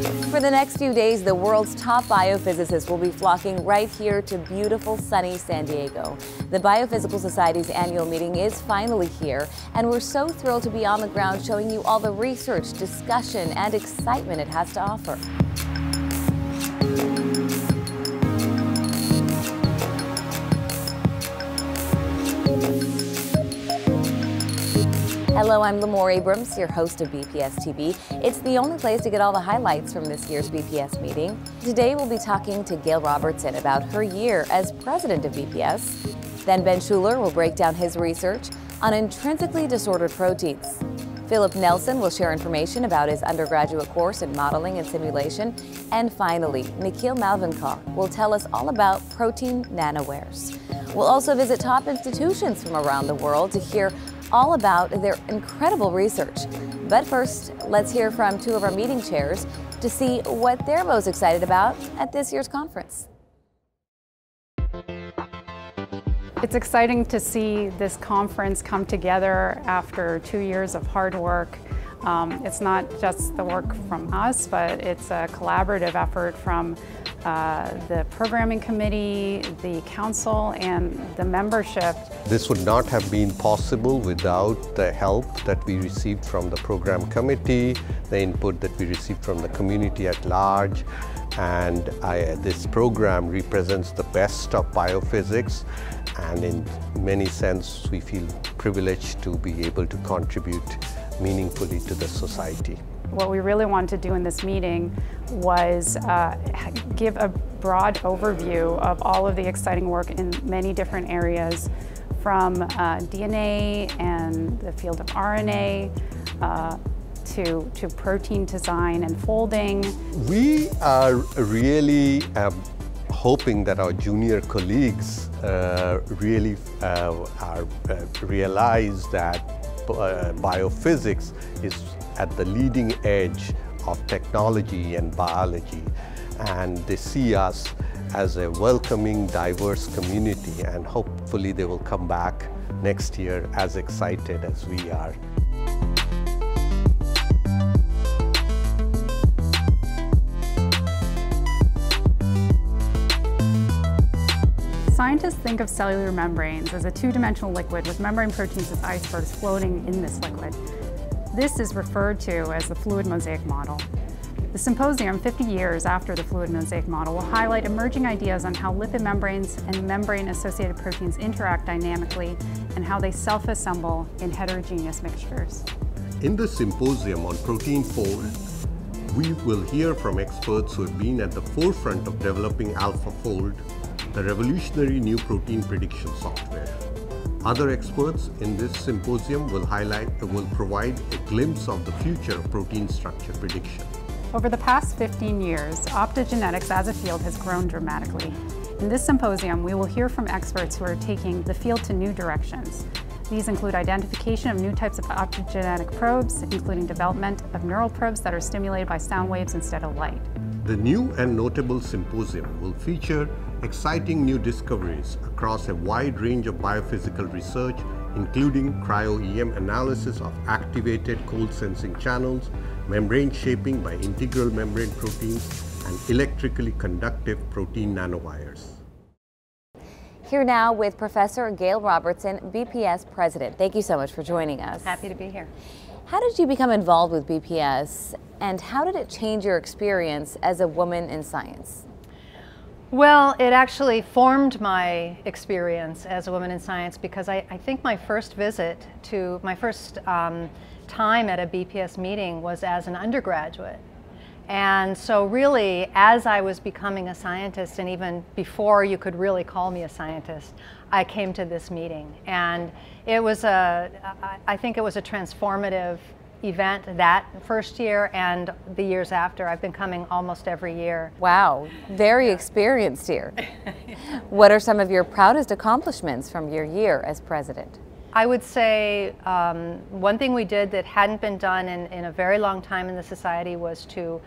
For the next few days, the world's top biophysicists will be flocking right here to beautiful, sunny San Diego. The Biophysical Society's annual meeting is finally here, and we're so thrilled to be on the ground showing you all the research, discussion, and excitement it has to offer. Hello, I'm Lamore Abrams, your host of BPS TV. It's the only place to get all the highlights from this year's BPS meeting. Today we'll be talking to Gail Robertson about her year as president of BPS. Then Ben Schuler will break down his research on intrinsically disordered proteins. Philip Nelson will share information about his undergraduate course in modeling and simulation. And finally, Nikhil Malvankar will tell us all about protein nanowires. We'll also visit top institutions from around the world to hear all about their incredible research. But first, let's hear from two of our meeting chairs to see what they're most excited about at this year's conference. It's exciting to see this conference come together after two years of hard work. Um, it's not just the work from us, but it's a collaborative effort from uh, the programming committee, the council, and the membership. This would not have been possible without the help that we received from the program committee, the input that we received from the community at large, and I, this program represents the best of biophysics and in many sense we feel privileged to be able to contribute meaningfully to the society. What we really wanted to do in this meeting was uh, give a broad overview of all of the exciting work in many different areas from uh, DNA and the field of RNA uh, to, to protein design and folding. We are really um, hoping that our junior colleagues uh, really uh, are, uh, realize that Uh, biophysics is at the leading edge of technology and biology and they see us as a welcoming, diverse community and hopefully they will come back next year as excited as we are. Scientists think of cellular membranes as a two-dimensional liquid with membrane proteins as icebergs floating in this liquid. This is referred to as the fluid mosaic model. The symposium, 50 years after the fluid mosaic model, will highlight emerging ideas on how lipid membranes and membrane-associated proteins interact dynamically and how they self-assemble in heterogeneous mixtures. In the symposium on protein fold, we will hear from experts who have been at the forefront of developing AlphaFold the revolutionary new protein prediction software. Other experts in this symposium will highlight uh, will provide a glimpse of the future of protein structure prediction. Over the past 15 years, optogenetics as a field has grown dramatically. In this symposium, we will hear from experts who are taking the field to new directions. These include identification of new types of optogenetic probes, including development of neural probes that are stimulated by sound waves instead of light. The new and notable symposium will feature exciting new discoveries across a wide range of biophysical research, including cryo-EM analysis of activated cold sensing channels, membrane shaping by integral membrane proteins, and electrically conductive protein nanowires. Here now with Professor Gail Robertson, BPS President. Thank you so much for joining us. Happy to be here. How did you become involved with BPS and how did it change your experience as a woman in science? Well, it actually formed my experience as a woman in science because I, I think my first visit to, my first um, time at a BPS meeting was as an undergraduate. And so really, as I was becoming a scientist, and even before you could really call me a scientist, I came to this meeting. And it was a, I think it was a transformative event that first year and the years after. I've been coming almost every year. Wow, very experienced here. what are some of your proudest accomplishments from your year as president? I would say um, one thing we did that hadn't been done in, in, a very long time in the society was to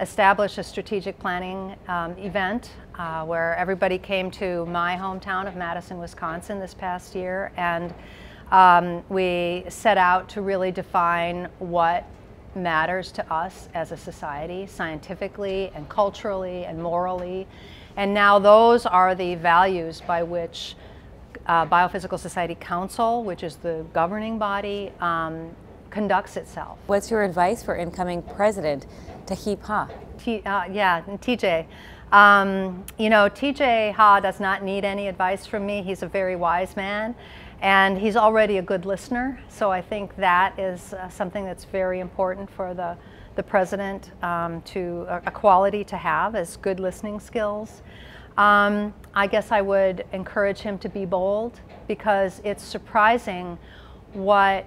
establish a strategic planning um, event uh, where everybody came to my hometown of Madison, Wisconsin this past year and um, we set out to really define what matters to us as a society, scientifically and culturally and morally. And now those are the values by which uh, Biophysical Society Council, which is the governing body, um, conducts itself. What's your advice for incoming president, Taekjip Ha? T, uh, yeah, TJ. Um, you know, TJ Ha does not need any advice from me. He's a very wise man and he's already a good listener. So I think that is uh, something that's very important for the, the president um, to, a quality to have is good listening skills. Um, I guess I would encourage him to be bold because it's surprising what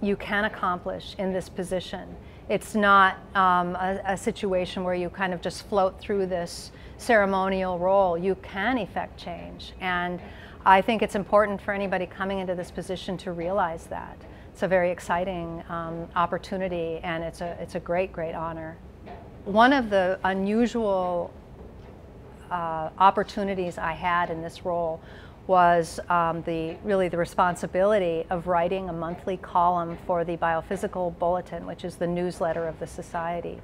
you can accomplish in this position. It's not um, a, a, situation where you kind of just float through this ceremonial role. You can effect change. And I think it's important for anybody coming into this position to realize that. It's a very exciting um, opportunity and it's a, it's a great, great honor. One of the unusual uh, opportunities I had in this role was um, the really the responsibility of writing a monthly column for the Biophysical Bulletin, which is the newsletter of the society.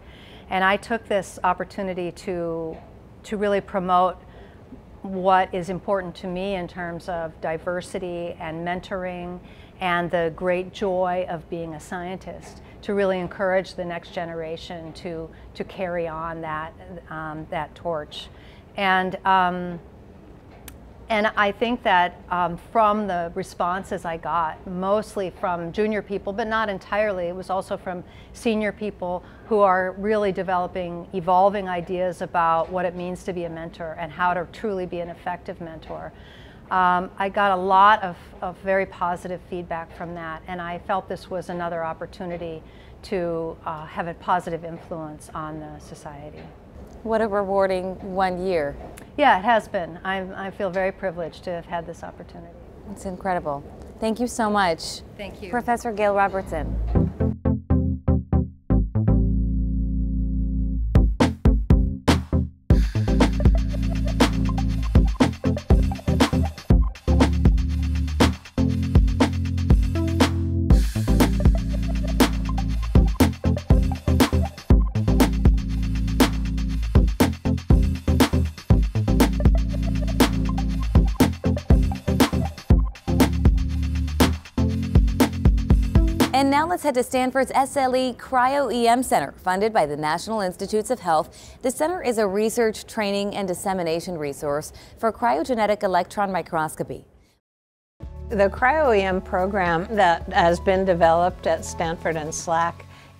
And I took this opportunity to to really promote what is important to me in terms of diversity and mentoring and the great joy of being a scientist to really encourage the next generation to, to carry on that, um, that torch. And um, and I think that um, from the responses I got, mostly from junior people, but not entirely, it was also from senior people who are really developing evolving ideas about what it means to be a mentor and how to truly be an effective mentor. Um, I got a lot of, of very positive feedback from that, and I felt this was another opportunity to uh, have a positive influence on the society. What a rewarding one year. Yeah, it has been. I'm, I feel very privileged to have had this opportunity. It's incredible. Thank you so much. Thank you. Professor Gail Robertson. Let's head to Stanford's SLAC Cryo-EM Center, funded by the National Institutes of Health. The center is a research, training, and dissemination resource for cryogenic electron microscopy. The cryo-EM program that has been developed at Stanford and SLAC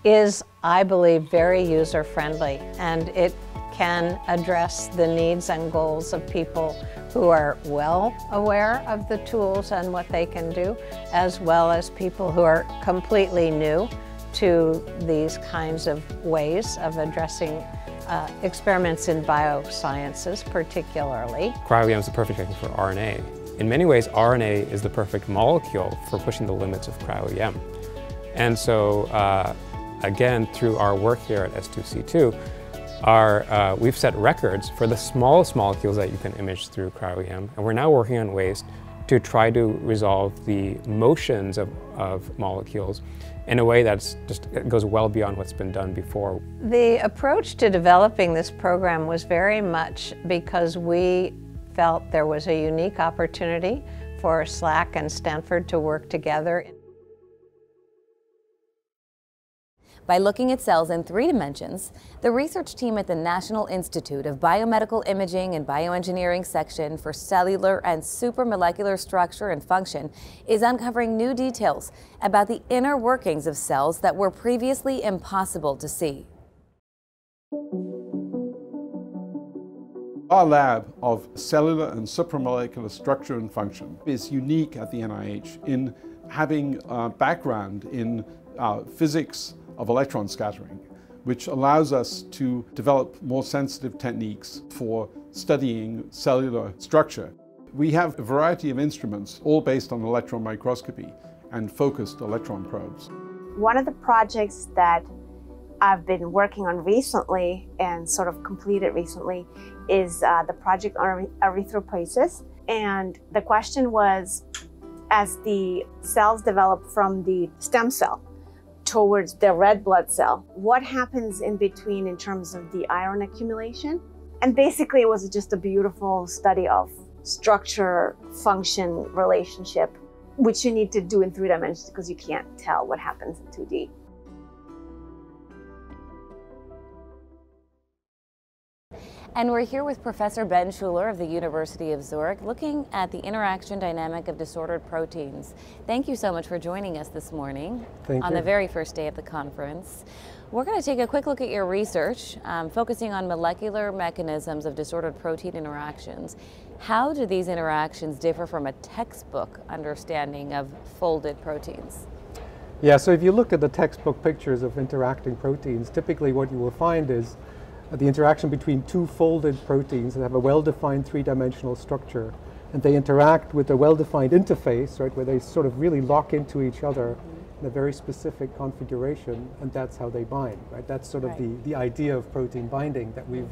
is, I believe, very user-friendly, and it can address the needs and goals of people who are well aware of the tools and what they can do, as well as people who are completely new to these kinds of ways of addressing uh, experiments in biosciences particularly. Cryo-EM is the perfect technique for RNA. In many ways, RNA is the perfect molecule for pushing the limits of cryo-EM. And so, uh, again, through our work here at S2C2, are uh, we've set records for the smallest molecules that you can image through cryo-EM, and we're now working on ways to try to resolve the motions of, of molecules in a way that just goes well beyond what's been done before. The approach to developing this program was very much because we felt there was a unique opportunity for SLAC and Stanford to work together. By looking at cells in three dimensions, the research team at the National Institute of Biomedical Imaging and Bioengineering Section for Cellular and Supramolecular Structure and Function is uncovering new details about the inner workings of cells that were previously impossible to see. Our lab of cellular and supramolecular structure and function is unique at the NIH in having a background in uh, physics, of electron scattering, which allows us to develop more sensitive techniques for studying cellular structure. We have a variety of instruments, all based on electron microscopy and focused electron probes. One of the projects that I've been working on recently and sort of completed recently is uh, the project on erythropoiesis. And the question was, as the cells develop from the stem cell, towards the red blood cell. What happens in between in terms of the iron accumulation? And basically, it was just a beautiful study of structure function relationship, which you need to do in three dimensions because you can't tell what happens in 2D. And we're here with Professor Ben Schuler of the University of Zurich looking at the interaction dynamic of disordered proteins. Thank you so much for joining us this morning Thank on you. the very first day of the conference. We're going to take a quick look at your research, um, focusing on molecular mechanisms of disordered protein interactions. How do these interactions differ from a textbook understanding of folded proteins? Yeah, so if you look at the textbook pictures of interacting proteins, typically what you will find is the interaction between two folded proteins that have a well-defined three-dimensional structure, and they interact with a well-defined interface, right, where they sort of really lock into each other in a very specific configuration, and that's how they bind, right? That's sort of Right. the, the idea of protein binding that we've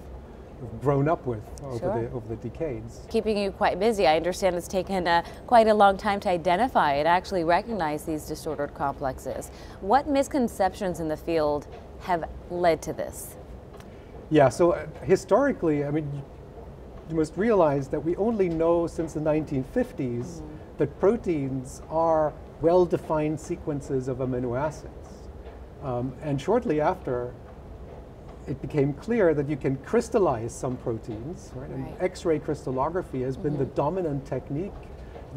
grown up with over, Sure. the, over the decades. Keeping you quite busy. I understand it's taken uh, quite a long time to identify and actually recognize these disordered complexes. What misconceptions in the field have led to this? Yeah, so uh, historically, I mean, you, must realize that we only know since the 1950s that proteins are well defined sequences of amino acids. Um, and shortly after, it became clear that you can crystallize some proteins, right? And X-ray crystallography has been the dominant technique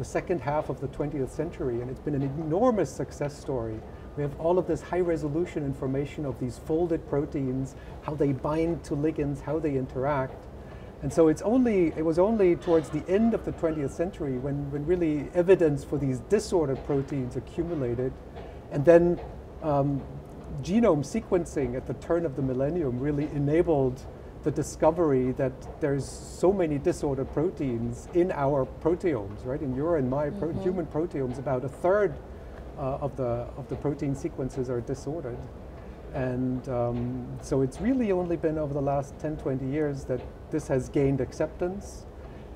the second half of the 20th century, and it's been an enormous success story. We have all of this high resolution information of these folded proteins, how they bind to ligands, how they interact. And so it's only, it was only towards the end of the 20th century when, when really evidence for these disordered proteins accumulated. And then um, genome sequencing at the turn of the millennium really enabled the discovery that there's so many disordered proteins in our proteomes, right? In your and my pro- human proteomes, about a third of the of the protein sequences are disordered. And um, so it's really only been over the last 10, 20 years that this has gained acceptance.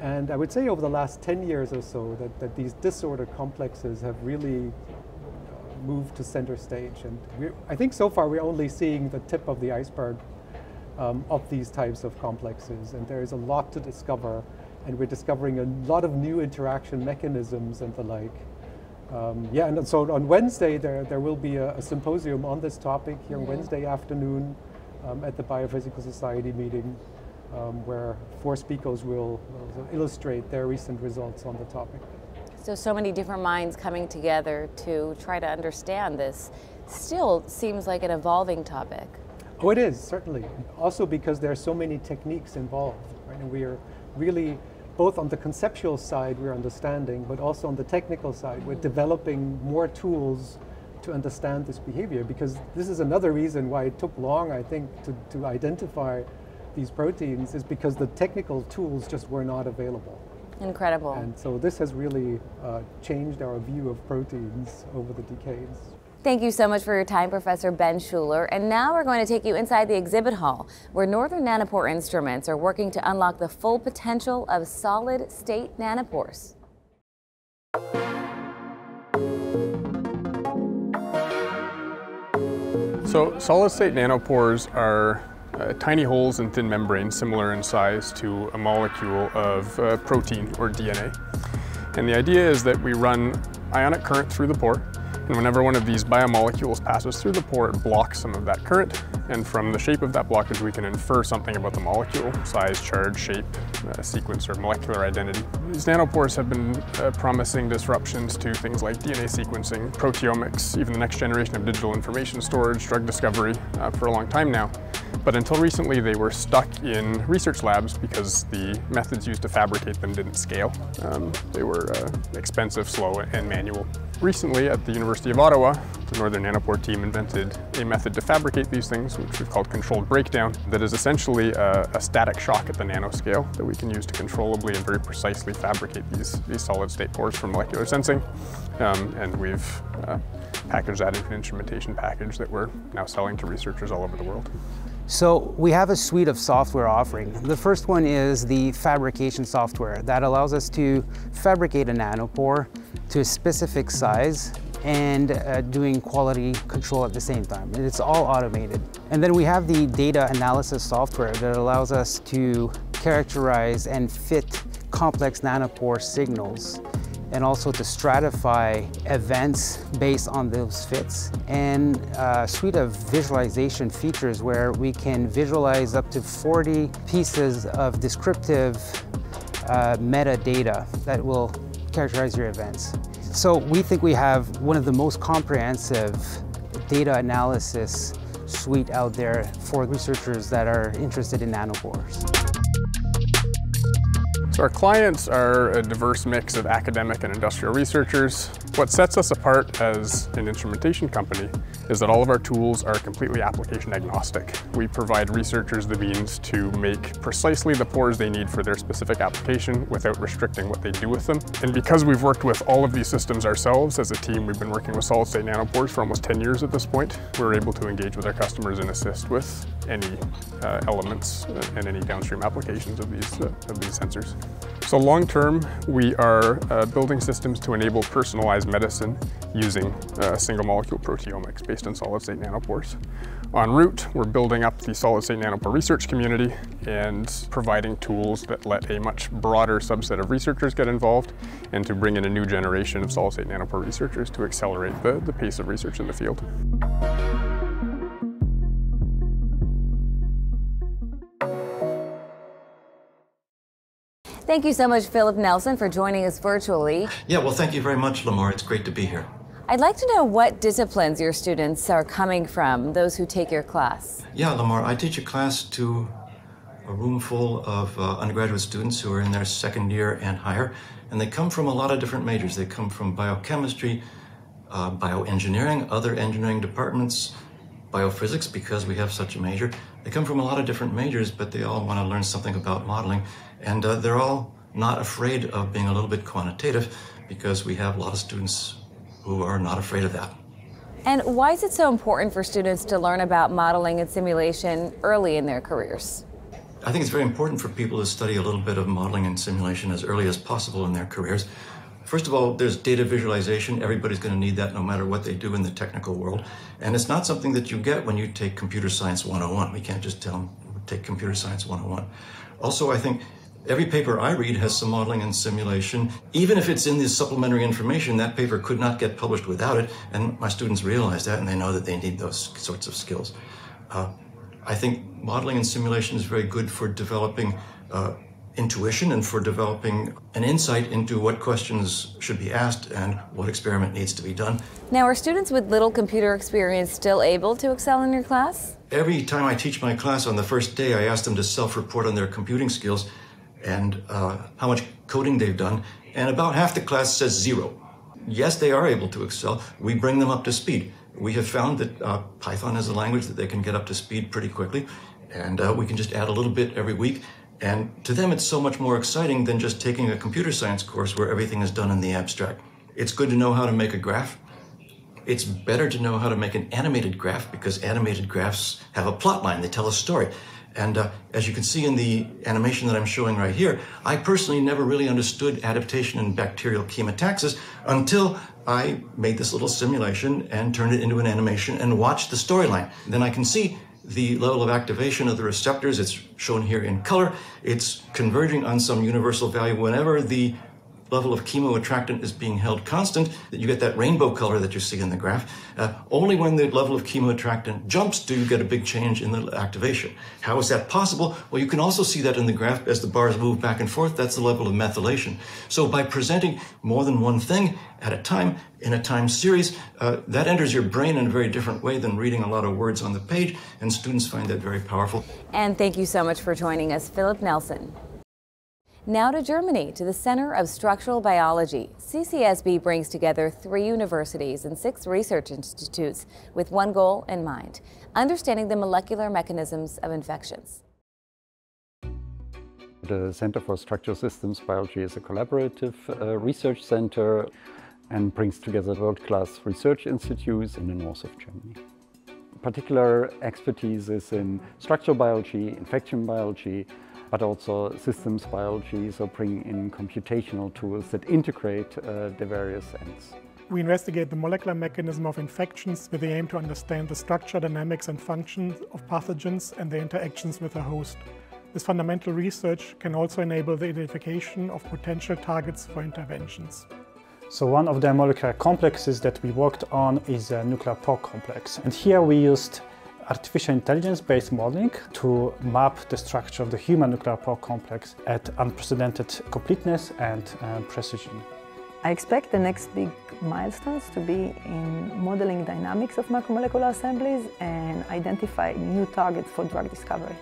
And I would say over the last 10 years or so that, that these disorder complexes have really uh, moved to center stage. And I think so far we're only seeing the tip of the iceberg um, of these types of complexes. And there is a lot to discover. And we're discovering a lot of new interaction mechanisms and the like. Um, yeah, and so on Wednesday there, there will be a, a symposium on this topic here on Wednesday afternoon um, at the Biophysical Society meeting, um, where four speakers will, will illustrate their recent results on the topic. So, so many different minds coming together to try to understand this still seems like an evolving topic. Oh, it is, certainly. Also because there are so many techniques involved, right? And we are really, both on the conceptual side, we're understanding, but also on the technical side, we're developing more tools to understand this behavior because this is another reason why it took long, I think, to, to identify these proteins is because the technical tools just were not available. Incredible. And so this has really uh, changed our view of proteins over the decades. Thank you so much for your time, Professor Ben Schuler. And now we're going to take you inside the exhibit hall, where Northern Nanopore Instruments are working to unlock the full potential of solid state nanopores. So solid state nanopores are uh, tiny holes in thin membranes similar in size to a molecule of uh, protein or DNA. And the idea is that we run ionic current through the pore and whenever one of these biomolecules passes through the pore, it blocks some of that current. And from the shape of that blockage, we can infer something about the molecule, size, charge, shape, uh, sequence, or molecular identity. These nanopores have been uh, promising disruptions to things like DNA sequencing, proteomics, even the next generation of digital information storage, drug discovery uh, for a long time now. But until recently, they were stuck in research labs because the methods used to fabricate them didn't scale. Um, they were uh, expensive, slow, and manual. Recently, at the University of Ottawa, the Northern Nanopore team invented a method to fabricate these things, which we've called controlled breakdown, that is essentially a, a static shock at the nanoscale that we can use to controllably and very precisely fabricate these, these solid-state pores for molecular sensing. Um, and we've uh, packaged that into an instrumentation package that we're now selling to researchers all over the world. So we have a suite of software offering. The first one is the fabrication software that allows us to fabricate a nanopore to a specific size and uh, doing quality control at the same time. And it's all automated. And then we have the data analysis software that allows us to characterize and fit complex nanopore signals and also to stratify events based on those fits and a suite of visualization features where we can visualize up to 40 pieces of descriptive uh, metadata that will characterize your events. So we think we have one of the most comprehensive data analysis suite out there for researchers that are interested in nanopores. So our clients are a diverse mix of academic and industrial researchers. What sets us apart as an instrumentation company is that all of our tools are completely application agnostic. We provide researchers the means to make precisely the pores they need for their specific application without restricting what they do with them. And because we've worked with all of these systems ourselves as a team, we've been working with solid state nanopores for almost 10 years at this point, we're able to engage with our customers and assist with any uh, elements and any downstream applications of these, uh, of these sensors. So long term, we are uh, building systems to enable personalized medicine using uh, single molecule proteomics based on solid state nanopores. En route, we're building up the solid state nanopore research community and providing tools that let a much broader subset of researchers get involved and to bring in a new generation of solid state nanopore researchers to accelerate the, the pace of research in the field. Thank you so much, Philip Nelson, for joining us virtually. Yeah, well, thank you very much, Lamar. It's great to be here. I'd like to know what disciplines your students are coming from, those who take your class. Yeah, Lamar, I teach a class to a room full of uh, undergraduate students who are in their second year and higher, and they come from a lot of different majors. They come from biochemistry, uh, bioengineering, other engineering departments, biophysics, because we have such a major. They come from a lot of different majors, but they all want to learn something about modeling. And uh, they're all not afraid of being a little bit quantitative because we have a lot of students who are not afraid of that. And why is it so important for students to learn about modeling and simulation early in their careers? I think it's very important for people to study a little bit of modeling and simulation as early as possible in their careers. First of all, there's data visualization. Everybody's going to need that no matter what they do in the technical world. And it's not something that you get when you take computer science 101. We can't just tell them, take computer science 101. Also, I think Every paper I read has some modeling and simulation. Even if it's in the supplementary information, that paper could not get published without it, and my students realize that and they know that they need those sorts of skills. Uh, I think modeling and simulation is very good for developing uh, intuition and for developing an insight into what questions should be asked and what experiment needs to be done. Now, are students with little computer experience still able to excel in your class? Every time I teach my class on the first day, I ask them to self report on their computing skills and uh, how much coding they've done, and about half the class says zero. Yes, they are able to excel. We bring them up to speed. We have found that uh, Python is a language that they can get up to speed pretty quickly, and uh, we can just add a little bit every week. And to them, it's so much more exciting than just taking a computer science course where everything is done in the abstract. It's good to know how to make a graph. It's better to know how to make an animated graph because animated graphs have a plot line, they tell a story. And uh, as you can see in the animation that I'm showing right here, I personally never really understood adaptation in bacterial chemotaxis until I made this little simulation and turned it into an animation and watched the storyline. Then I can see the level of activation of the receptors. It's shown here in color. It's converging on some universal value whenever the level of chemoattractant is being held constant, that you get that rainbow color that you see in the graph. Uh, only when the level of chemoattractant jumps do you get a big change in the activation. How is that possible? Well, you can also see that in the graph as the bars move back and forth. That's the level of methylation. So by presenting more than one thing at a time in a time series, uh, that enters your brain in a very different way than reading a lot of words on the page, and students find that very powerful. And thank you so much for joining us, Philip Nelson. Now to Germany, to the Center of Structural Biology. CSSB brings together three universities and six research institutes with one goal in mind, understanding the molecular mechanisms of infections. The Center for Structural Systems Biology is a collaborative uh, research center and brings together world-class research institutes in the north of Germany. Particular expertise is in structural biology, infection biology, but also systems biology, so bring in computational tools that integrate uh, the various ends. We investigate the molecular mechanism of infections with the aim to understand the structure, dynamics and functions of pathogens and their interactions with the host. This fundamental research can also enable the identification of potential targets for interventions. So one of the molecular complexes that we worked on is a nuclear pore complex. And here we used artificial intelligence-based modeling to map the structure of the human nuclear pore complex at unprecedented completeness and um, precision. I expect the next big milestones to be in modeling dynamics of macromolecular assemblies and identify new targets for drug discovery.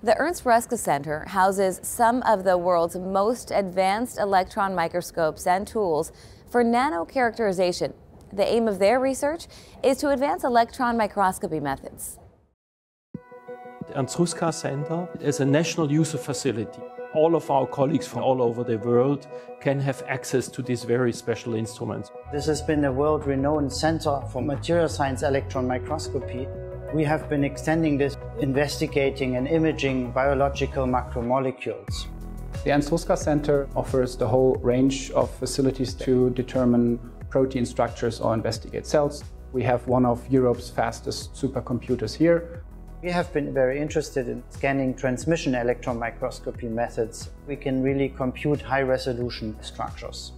The Ernst Ruska Center houses some of the world's most advanced electron microscopes and tools for nanocharacterization. The aim of their research is to advance electron microscopy methods. The Ernst Ruska Center is a national user facility. All of our colleagues from all over the world can have access to these very special instruments. This has been a world-renowned center for material science electron microscopy we have been extending this, investigating and imaging biological macromolecules. The Ernst Center offers the whole range of facilities to determine protein structures or investigate cells. We have one of Europe's fastest supercomputers here. We have been very interested in scanning transmission electron microscopy methods. We can really compute high resolution structures.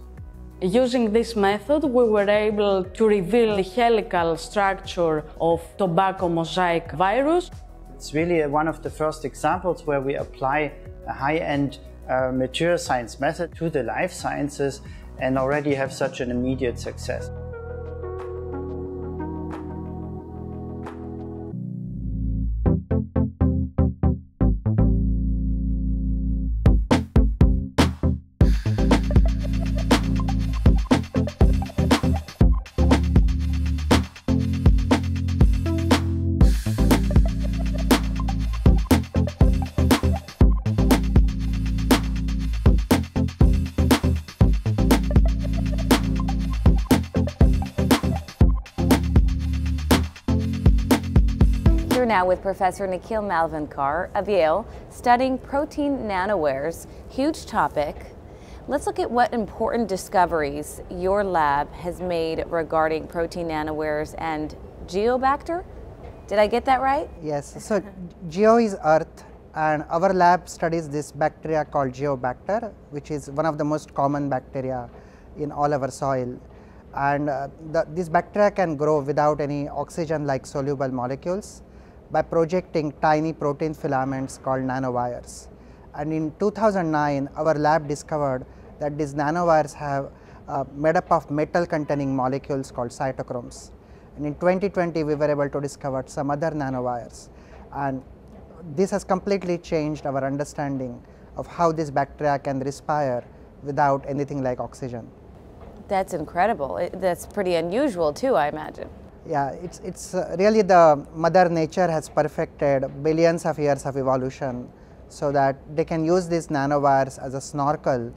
Using this method, we were able to reveal the helical structure of tobacco mosaic virus. It's really one of the first examples where we apply a high-end material science method to the life sciences and already have such an immediate success. Professor Nikhil Malvankar of Yale, studying protein nanowires. Huge topic. Let's look at what important discoveries your lab has made regarding protein nanowires and geobacter. Did I get that right? Yes. So, geo is earth and our lab studies this bacteria called geobacter which is one of the most common bacteria in all our soil and uh, the, this bacteria can grow without any oxygen like soluble molecules by projecting tiny protein filaments called nanowires. And in 2009, our lab discovered that these nanowires have uh, made up of metal containing molecules called cytochromes. And in 2020, we were able to discover some other nanowires. And this has completely changed our understanding of how this bacteria can respire without anything like oxygen. That's incredible. That's pretty unusual too, I imagine yeah, it's, it's uh, really the mother nature has perfected billions of years of evolution so that they can use these nanowires as a snorkel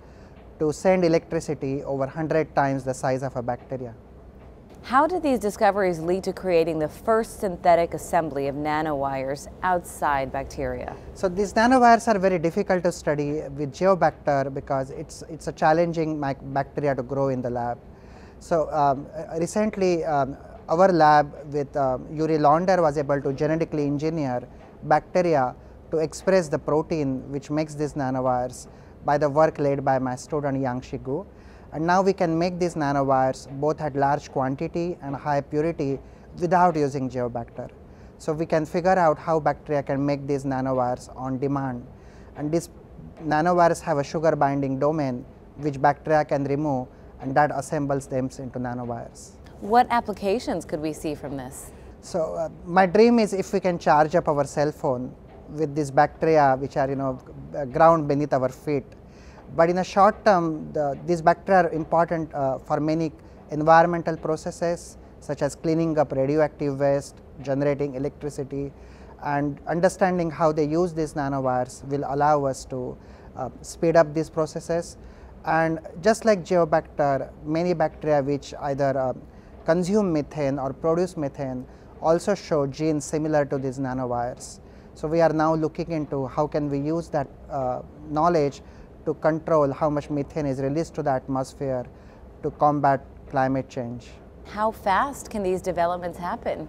to send electricity over 100 times the size of a bacteria. How did these discoveries lead to creating the first synthetic assembly of nanowires outside bacteria? So these nanowires are very difficult to study with Geobacter because it's, it's a challenging bacteria to grow in the lab. So um, recently um, our lab with uh, Yuri Londer was able to genetically engineer bacteria to express the protein which makes these nanowires by the work led by my student Yangqi Gu. And now we can make these nanowires both at large quantity and high purity without using geobacter. So we can figure out how bacteria can make these nanowires on demand. And these nanowires have a sugar binding domain which bacteria can remove and that assembles them into nanowires. What applications could we see from this? So, uh, my dream is if we can charge up our cell phone with these bacteria which are you know ground beneath our feet. But in the short term, the, these bacteria are important uh, for many environmental processes such as cleaning up radioactive waste, generating electricity and understanding how they use these nanowires will allow us to uh, speed up these processes. And just like Geobacter, many bacteria which either uh, consume methane or produce methane also show genes similar to these nanowires. So, we are now looking into how can we use that uh, knowledge to control how much methane is released to the atmosphere to combat climate change. How fast can these developments happen?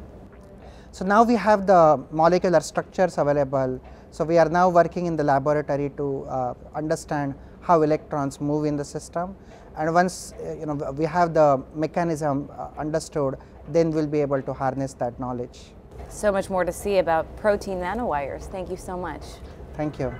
So now we have the molecular structures available. So we are now working in the laboratory to uh, understand how electrons move in the system. And once uh, you know we have the mechanism uh, understood, then we'll be able to harness that knowledge. So much more to see about protein nanowires. Thank you so much. Thank you.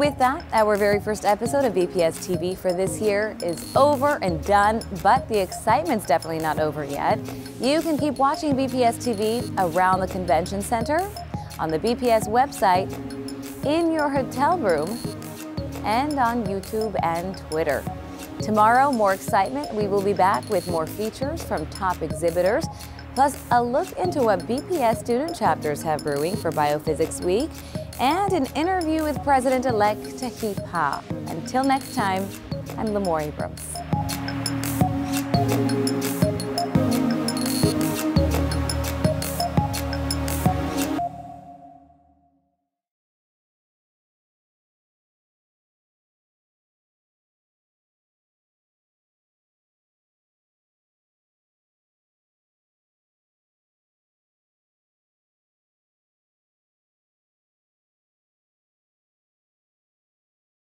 With that, our very first episode of BPS TV for this year is over and done, but the excitement's definitely not over yet. You can keep watching BPS TV around the convention center, on the BPS website, in your hotel room, and on YouTube and Twitter. Tomorrow, more excitement. We will be back with more features from top exhibitors, plus a look into what BPS student chapters have brewing for Biophysics Week, and an interview with President-elect Taekjip Ha. Until next time, I'm Lamore Abrams.